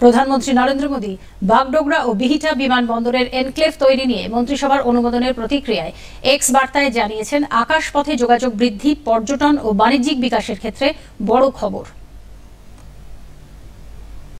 প্রধানমন্ত্রী নরেন্দ্র মোদী বাগডোগরা ও বিহিটা বিমানবন্দরের এনক্লেভ তৈরি নিয়ে মন্ত্রিসভার অনুমোদনের প্রতিক্রিয়ায় এক্স বার্তায় জানিয়েছেন, আকাশপথে যোগাযোগ বৃদ্ধি, পর্যটন ও বাণিজ্যিক বিকাশের ক্ষেত্রে বড় খবর।